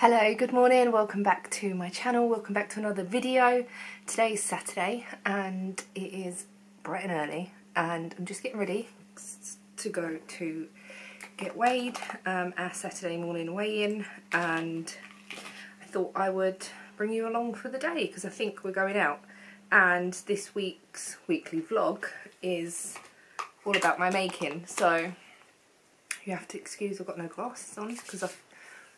Hello, good morning, welcome back to my channel, welcome back to another video. Today is Saturday and it is bright and early and I'm just getting ready to go to get weighed, um, our Saturday morning weigh-in and I thought I would bring you along for the day because I think we're going out. And this week's weekly vlog is all about my making. So you have to excuse I've got no glasses on because I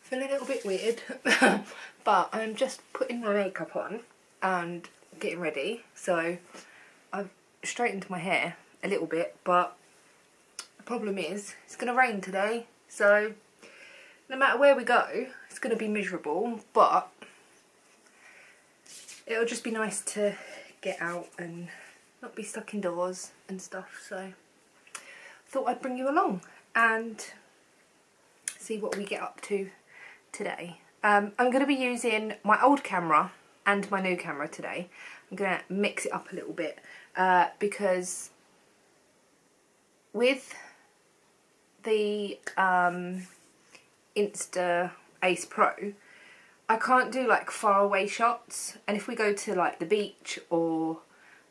feel a little bit weird but I'm just putting my makeup on and getting ready. So I've straightened my hair a little bit but the problem is it's going to rain today. So no matter where we go it's going to be miserable but it'll just be nice to get out and not be stuck indoors and stuff. So thought I'd bring you along and see what we get up to today. Um, I'm going to be using my old camera and my new camera today. I'm going to mix it up a little bit uh, because with the um, Insta Ace Pro I can't do like far away shots and if we go to like the beach or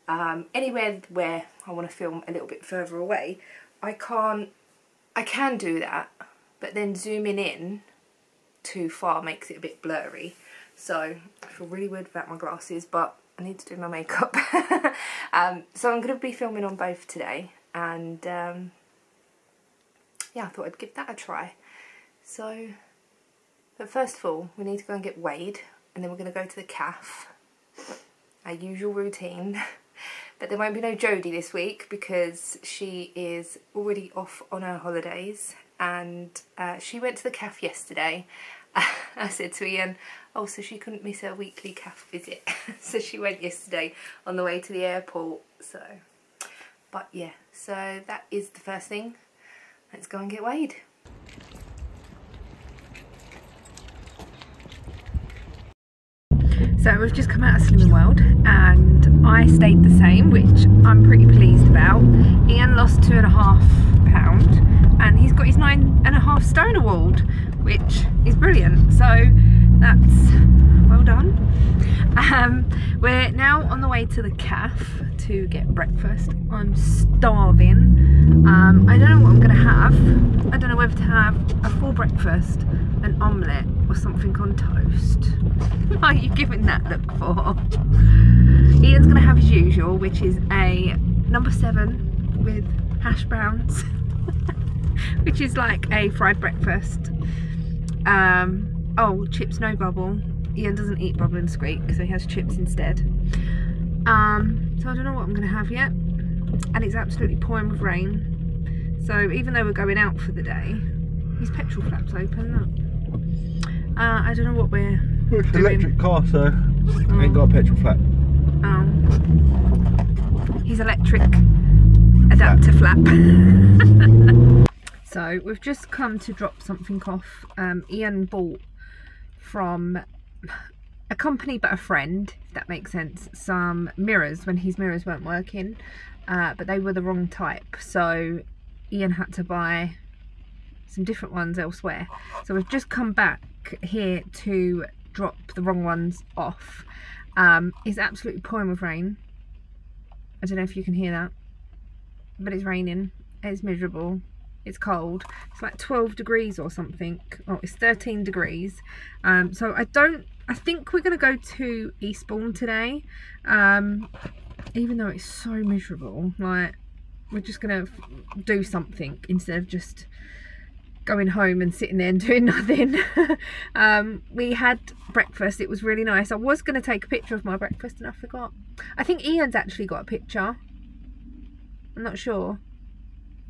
um, anywhere where I want to film a little bit further away I can't I can do that but then zooming in too far makes it a bit blurry. So I feel really weird about my glasses but I need to do my makeup. Um, so I'm going to be filming on both today and um, yeah I thought I'd give that a try. So but first of all we need to go and get weighed and then we're going to go to the calf our usual routine. But there won't be no Jodie this week because she is already off on her holidays and uh, she went to the calf yesterday. I said to Ian, oh, so she couldn't miss her weekly calf visit. so she went yesterday on the way to the airport. So, but yeah, so that is the first thing. Let's go and get weighed. So we've just come out of Slimming World and I stayed the same, which I'm pretty pleased about. Ian lost two and a half pound and he's got his nine and a half stone which is brilliant. So that's well done. Um, we're now on the way to the calf to get breakfast. I'm starving. Um, I don't know what I'm gonna have. I don't know whether to have a full breakfast an omelette or something on toast. What are you giving that look for? Ian's gonna have his usual which is a number seven with hash browns which is like a fried breakfast. Um, oh, chips no bubble. Ian doesn't eat bubble and squeak, so he has chips instead. Um, so I don't know what I'm going to have yet. And it's absolutely pouring with rain. So even though we're going out for the day, his petrol flap's open. Look. Uh, I don't know what we're It's an electric car, so oh. ain't got a petrol flap. Oh. He's electric adapter flap. So we've just come to drop something off. Um, Ian bought from a company but a friend, if that makes sense, some mirrors when his mirrors weren't working. Uh, but they were the wrong type. So Ian had to buy some different ones elsewhere. So we've just come back here to drop the wrong ones off. Um, it's absolutely pouring with rain. I don't know if you can hear that, but it's raining. It's miserable it's cold. It's like 12 degrees or something. Oh it's 13 degrees. Um, so I don't I think we're gonna go to Eastbourne today. Um, even though it's so miserable like we're just gonna do something instead of just going home and sitting there and doing nothing. Um, we had breakfast. It was really nice. I was going to take a picture of my breakfast and I forgot. I think Ian's actually got a picture. I'm not sure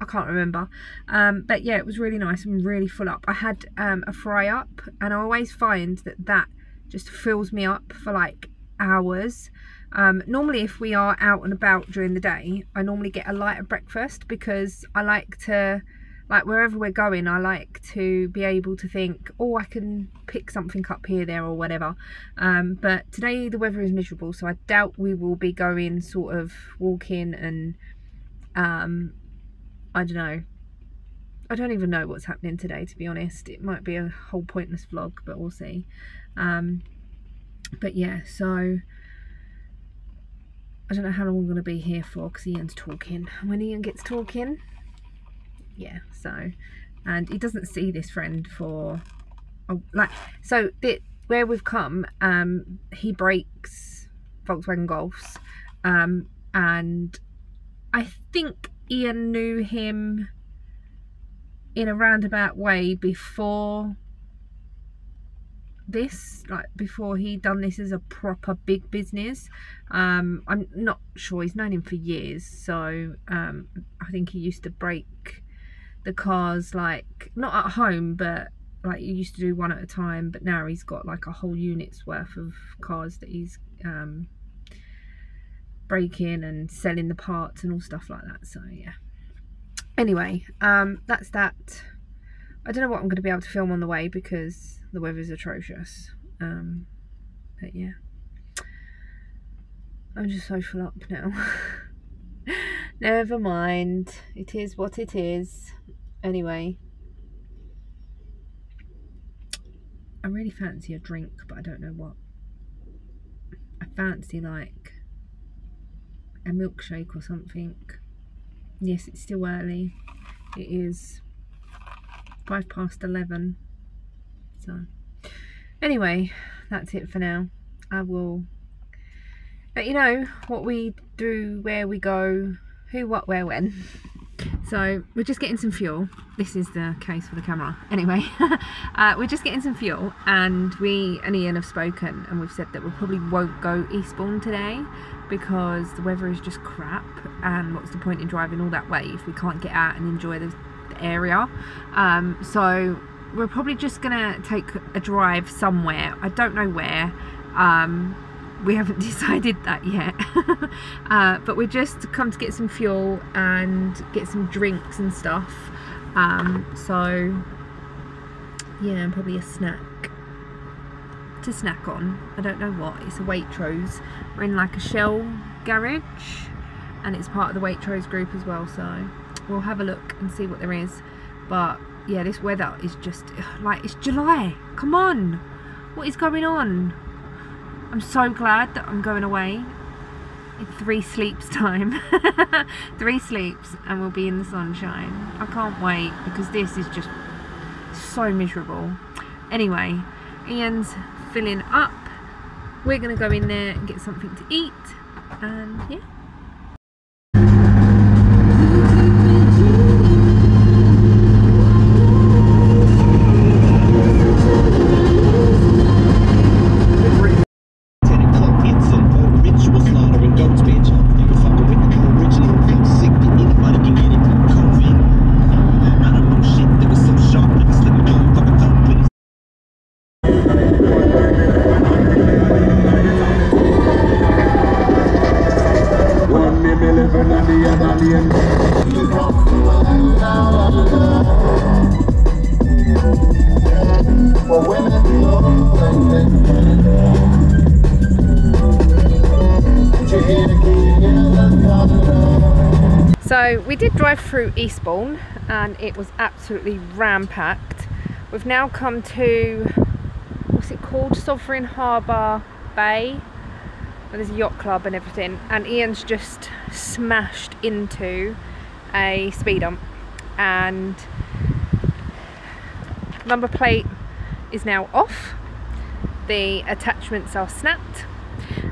I can't remember. Um, but yeah it was really nice and really full up. I had um, a fry up and I always find that that just fills me up for like hours. Um, normally if we are out and about during the day I normally get a lighter breakfast because I like to like wherever we're going I like to be able to think oh I can pick something up here there or whatever. Um, but today the weather is miserable so I doubt we will be going sort of walking and um, I don't know, I don't even know what's happening today, to be honest. It might be a whole pointless vlog, but we'll see. Um, but yeah, so I don't know how long we're going to be here for because Ian's talking. When Ian gets talking, yeah, so and he doesn't see this friend for oh, like so the, where we've come um he breaks Volkswagen Golfs um and I think Ian knew him in a roundabout way before this like before he done this as a proper big business. Um i'm not sure he's known him for years so um i think he used to break the cars like not at home but like he used to do one at a time but now he's got like a whole unit's worth of cars that he's um breaking and selling the parts and all stuff like that. So yeah. Anyway um that's that. I don't know what i'm going to be able to film on the way because the weather's atrocious. Um but yeah. I'm just so full up now. Never mind. It is what it is. Anyway. I really fancy a drink but i don't know what. I fancy like a milkshake or something. Yes it's still early. It is five past 11 so anyway that's it for now. I will let you know what we do where we go who what where when so we're just getting some fuel. This is the case for the camera. Anyway uh, we're just getting some fuel and we and Ian have spoken and we've said that we probably won't go Eastbourne today because the weather is just crap and what's the point in driving all that way if we can't get out and enjoy the, the area? Um, so we're probably just gonna take a drive somewhere. I don't know where. Um, we haven't decided that yet. Uh, but we just come to get some fuel and get some drinks and stuff. Um, so yeah probably a snack to snack on. I don't know what. It's a Waitrose. We're in like a Shell garage and it's part of the Waitrose group as well so we'll have a look and see what there is. But yeah this weather is just like it's July. Come on. What is going on I'm so glad that I'm going away in three sleeps time. Three sleeps and we'll be in the sunshine. I can't wait because this is just so miserable. Anyway Ian's filling up. We're gonna go in there and get something to eat and yeah drive through Eastbourne and it was absolutely ram-packed. We've now come to, what's it called? Sovereign Harbour Bay. There's a yacht club and everything and Ian's just smashed into a speed dump and number plate is now off. The attachments are snapped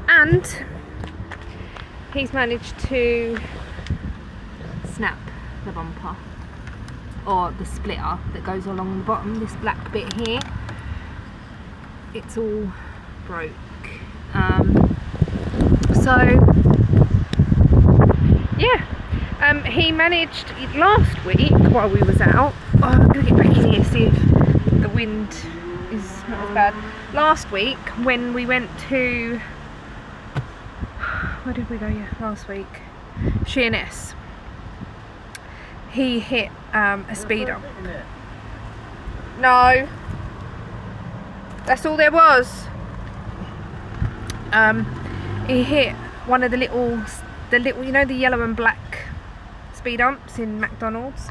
and he's managed to the bumper. Or the splitter that goes along the bottom this black bit here. It's all broke. Um, so yeah. Um, he managed last week while we was out. Oh, I'm gonna get back in here see if the wind is not as bad. Last week when we went to where did we go? Yeah last week. Sheerness he hit um, a speed bump. No. That's all there was. Um, he hit one of the little, the little, you know, the yellow and black speed bumps in McDonald's,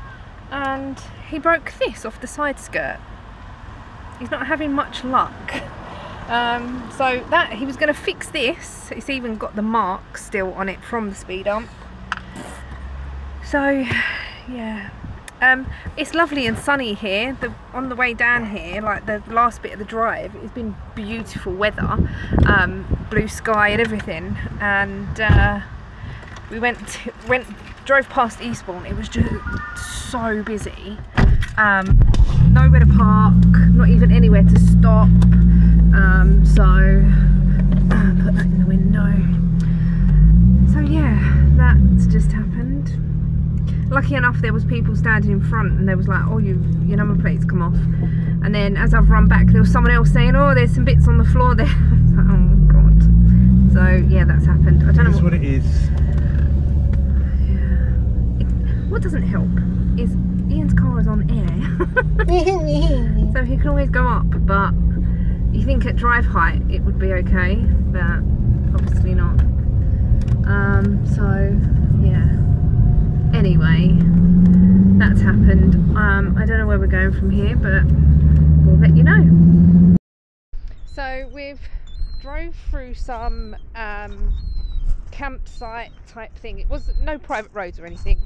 and he broke this off the side skirt. He's not having much luck. Um, so that he was going to fix this. It's even got the mark still on it from the speed bump. So yeah, um, it's lovely and sunny here. The, on the way down here, like the last bit of the drive, it's been beautiful weather, um, blue sky and everything. And uh, we went to, went drove past Eastbourne. It was just so busy. Um, nowhere to park, not even anywhere to stop. Um, so uh, put that in the window. So yeah, that's just happened lucky enough there was people standing in front and there was like oh you your number plates come off. And then as I've run back there was someone else saying oh there's some bits on the floor there. Like, oh god. So yeah that's happened. I don't know That's what it is. it, what doesn't help is Ian's car is on air. So he can always go up but you think at drive height it would be okay but obviously not. Um, so yeah anyway that's happened. Um, I don't know where we're going from here but we'll let you know. So we've drove through some um, campsite type thing. It was no private roads or anything.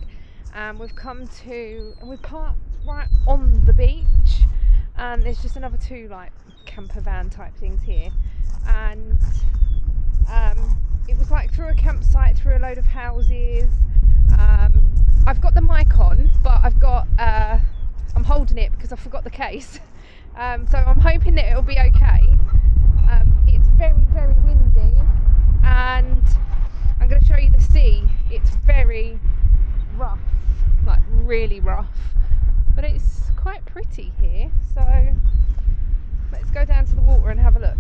Um, we've come to and we've parked right on the beach. And there's just another two like camper van type things here. And um, it was like through a campsite through a load of houses. Um, I've got the mic on, but I've got uh, I'm holding it because I forgot the case. Um, so I'm hoping that it'll be okay. Um, it's very very windy, and I'm going to show you the sea. It's very rough, like really rough, but it's quite pretty here. So let's go down to the water and have a look.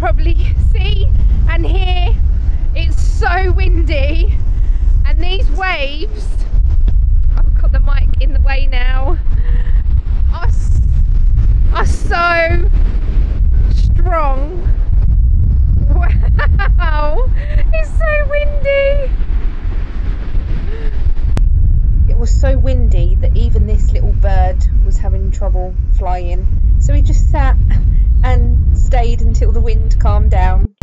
Probably see and hear. It's so windy. And these waves I've got the mic in the way now are, are so strong. Wow it's so windy. It was so windy that even this little bird was having trouble flying. So he just sat stayed until the wind calmed down.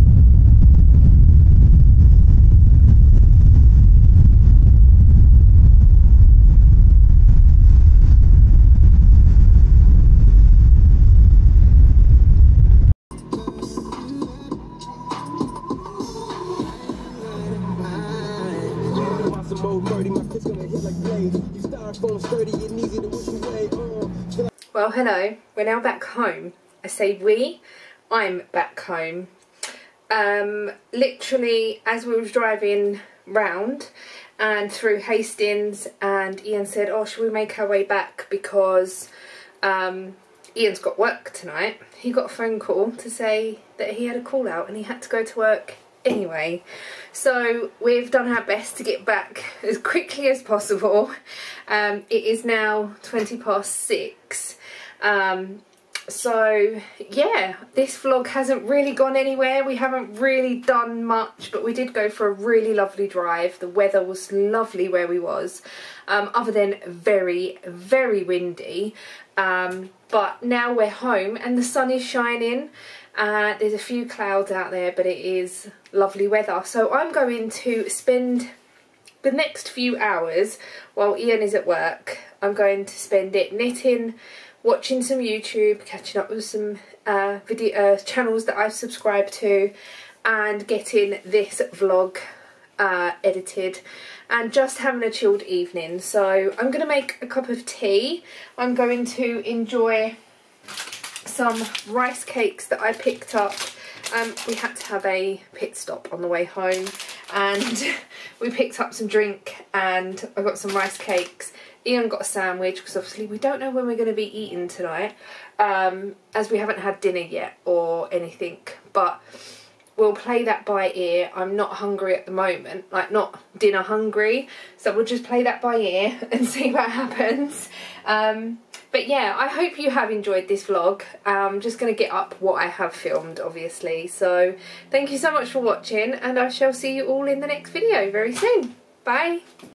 Well, hello. We're now back home. I say we. I'm back home. Um, literally, as we were driving round and through Hastings, and Ian said, "Oh, should we make our way back because um, Ian's got work tonight?" He got a phone call to say that he had a call out and he had to go to work anyway. So we've done our best to get back as quickly as possible. Um, it is now 20 past six. Um, so yeah, this vlog hasn't really gone anywhere. We haven't really done much, but we did go for a really lovely drive. The weather was lovely where we was, um, other than very, very windy. Um, but now we're home and the sun is shining. Uh, there's a few clouds out there, but it is lovely weather. So I'm going to spend the next few hours while Ian is at work. I'm going to spend it knitting, watching some YouTube, catching up with some uh, video uh, channels that I've subscribed to, and getting this vlog uh, edited and just having a chilled evening. So I'm going to make a cup of tea. I'm going to enjoy some rice cakes that I picked up um, we had to have a pit stop on the way home and we picked up some drink and I got some rice cakes. Ian got a sandwich because obviously we don't know when we're going to be eating tonight um, as we haven't had dinner yet or anything but we'll play that by ear. I'm not hungry at the moment, like not dinner hungry, so we'll just play that by ear and see what happens. Um, but yeah, I hope you have enjoyed this vlog. I'm just going to get up what I have filmed, obviously. So thank you so much for watching, and I shall see you all in the next video very soon. Bye!